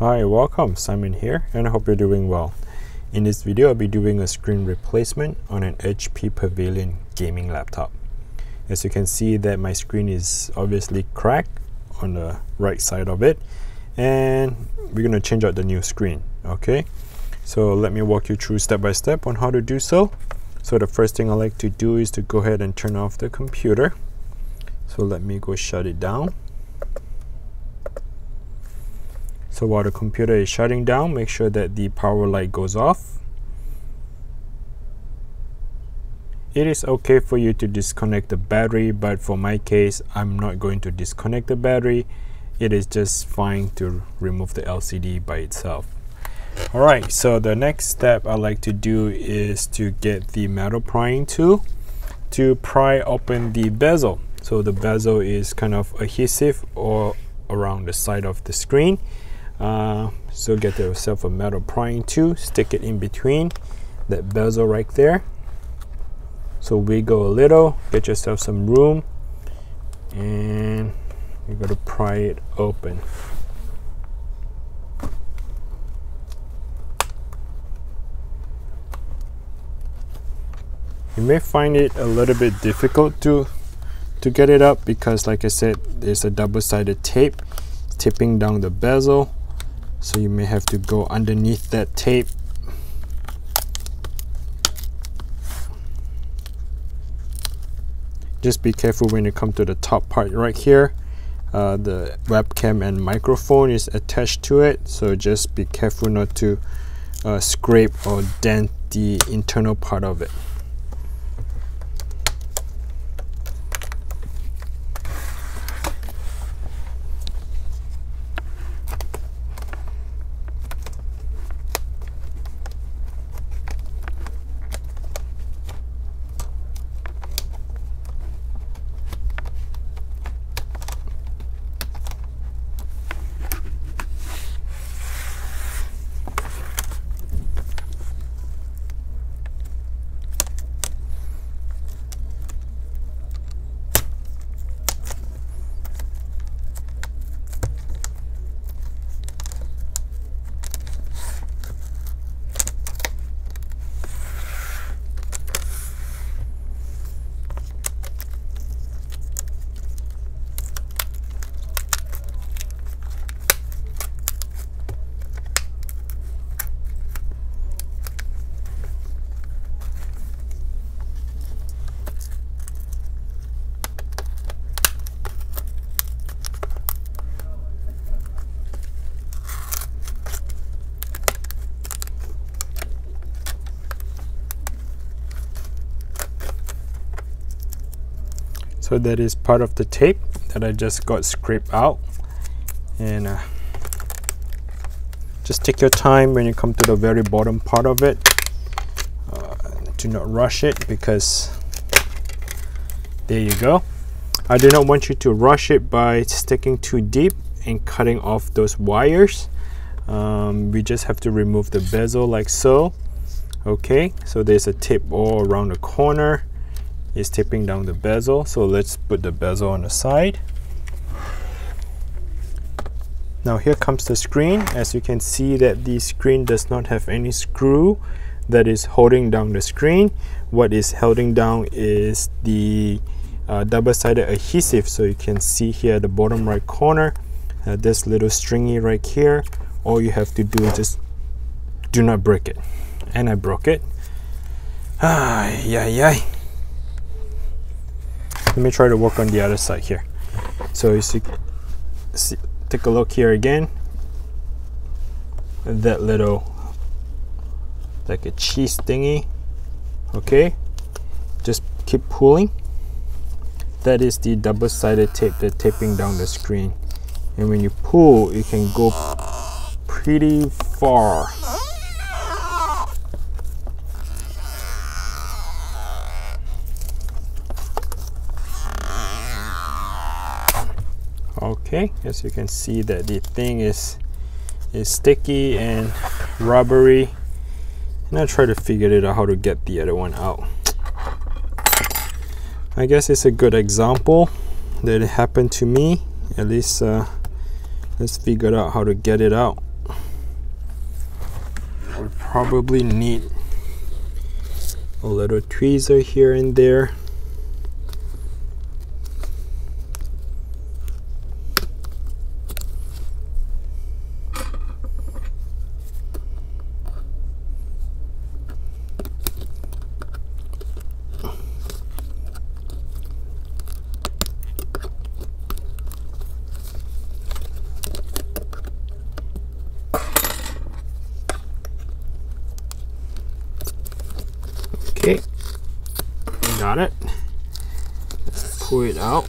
Hi, welcome, Simon here, and I hope you're doing well. In this video, I'll be doing a screen replacement on an HP Pavilion gaming laptop. As you can see that my screen is obviously cracked on the right side of it, and we're gonna change out the new screen, okay? So let me walk you through step by step on how to do so. So the first thing I like to do is to go ahead and turn off the computer. So let me go shut it down. So while the computer is shutting down, make sure that the power light goes off. It is okay for you to disconnect the battery, but for my case, I'm not going to disconnect the battery. It is just fine to remove the LCD by itself. Alright, so the next step I like to do is to get the metal prying tool to pry open the bezel. So the bezel is kind of adhesive or around the side of the screen uh, so get yourself a metal prying tool, stick it in between that bezel right there. So wiggle a little, get yourself some room, and you're gonna pry it open. You may find it a little bit difficult to to get it up because like I said there's a double-sided tape tipping down the bezel so you may have to go underneath that tape. Just be careful when you come to the top part right here. Uh, the webcam and microphone is attached to it so just be careful not to uh, scrape or dent the internal part of it so that is part of the tape that I just got scraped out. And uh, just take your time when you come to the very bottom part of it. Uh, do not rush it because there you go. I do not want you to rush it by sticking too deep and cutting off those wires. Um, we just have to remove the bezel like so. Okay so there's a tape all around the corner is tipping down the bezel. So let's put the bezel on the side. Now here comes the screen. As you can see that the screen does not have any screw that is holding down the screen. What is holding down is the uh, double-sided adhesive. So you can see here the bottom right corner uh, this little stringy right here. All you have to do is just do not break it. And I broke it. Ah yeah yeah let me try to work on the other side here. So you see, see take a look here again. That little like a cheese thingy. Okay. Just keep pulling. That is the double-sided tape that's taping down the screen. And when you pull it can go pretty far okay as you can see that the thing is is sticky and rubbery. And I'll try to figure it out how to get the other one out. I guess it's a good example that it happened to me. At least uh, let's figure out how to get it out. We probably need a little tweezer here and there Okay, got it. Let's pull it out.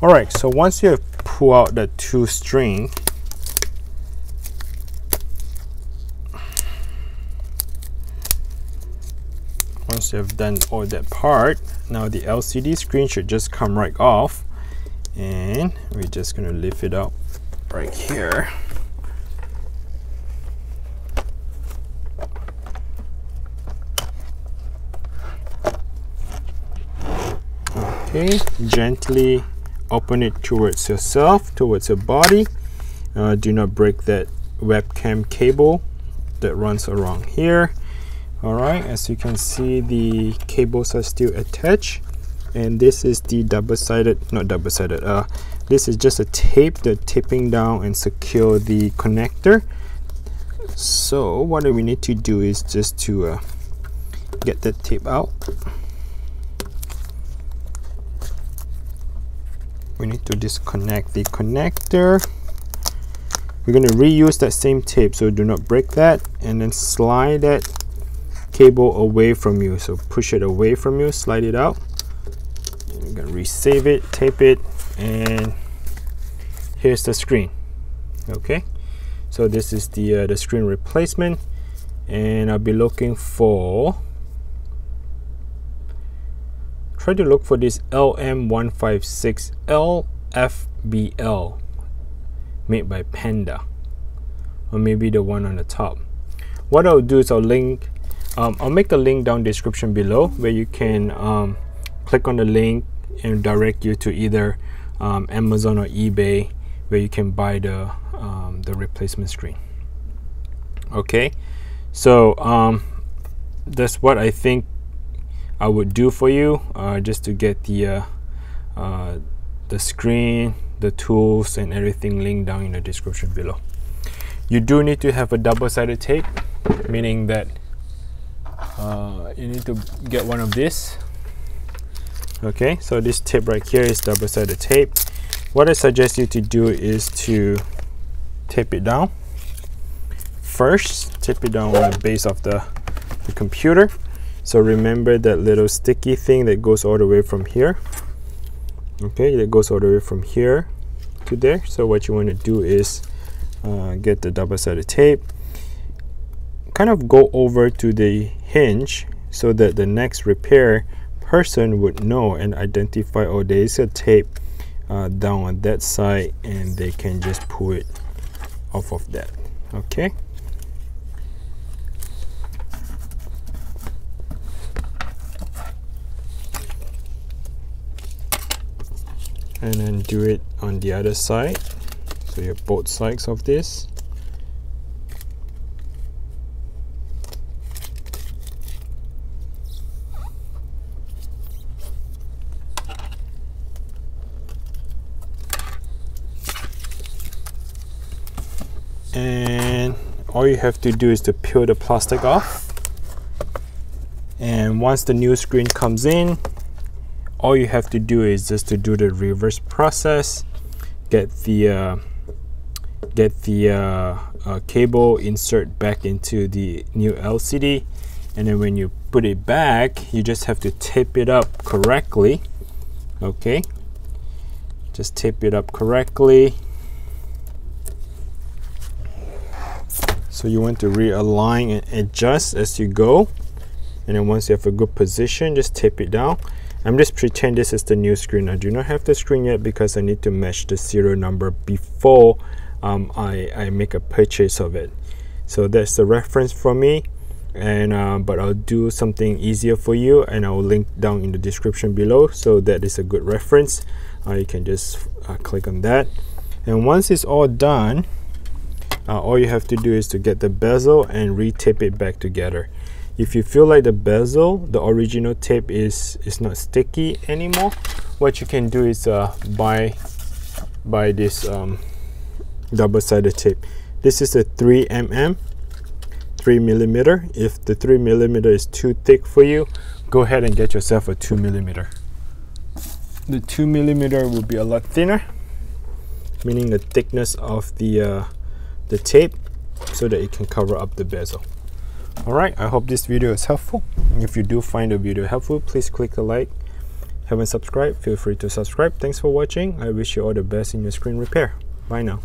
All right, so once you pulled out the two string, once you have done all that part now the LCD screen should just come right off and we're just gonna lift it up right here. Okay gently open it towards yourself towards your body. Uh, do not break that webcam cable that runs around here. All right as you can see the cables are still attached and this is the double-sided not double-sided uh this is just a tape that taping down and secure the connector. So what we need to do is just to uh, get that tape out. We need to disconnect the connector. We're going to reuse that same tape so do not break that and then slide that cable away from you. So push it away from you slide it out Resave it tape it and here's the screen okay? So this is the uh, the screen replacement and I'll be looking for try to look for this LM156LFBL made by Panda or maybe the one on the top. What I'll do is I'll link um, I'll make a link down description below where you can um, click on the link and direct you to either um, Amazon or eBay where you can buy the um, the replacement screen. Okay? So um, that's what I think I would do for you uh, just to get the uh, uh, the screen the tools and everything linked down in the description below. You do need to have a double-sided tape meaning that uh, you need to get one of this okay so this tape right here is double-sided tape. What I suggest you to do is to tape it down. First tape it down on the base of the, the computer. So remember that little sticky thing that goes all the way from here? Okay that goes all the way from here to there. So what you want to do is uh, get the double-sided tape kind of go over to the hinge so that the next repair person would know and identify oh there is a tape uh, down on that side and they can just pull it off of that okay? And then do it on the other side. So you have both sides of this and you have to do is to peel the plastic off. And once the new screen comes in all you have to do is just to do the reverse process get the uh, get the uh, uh, cable insert back into the new LCD and then when you put it back you just have to tape it up correctly. Okay? Just tape it up correctly so you want to realign and adjust as you go. And then once you have a good position just tape it down. I'm just pretend this is the new screen. I do not have the screen yet because I need to match the serial number before um, I, I make a purchase of it. So that's the reference for me. And uh, but I'll do something easier for you and I will link down in the description below. So that is a good reference. Uh, you can just uh, click on that. And once it's all done uh, all you have to do is to get the bezel and re-tape it back together. If you feel like the bezel the original tape is is not sticky anymore what you can do is uh, buy buy this um, double-sided tape. This is a 3 mm 3 millimeter. If the 3 millimeter is too thick for you go ahead and get yourself a 2 millimeter. The 2 millimeter will be a lot thinner meaning the thickness of the uh, the tape so that it can cover up the bezel Alright, I hope this video is helpful. If you do find the video helpful, please click the like. Haven't subscribed, feel free to subscribe. Thanks for watching. I wish you all the best in your screen repair. Bye now.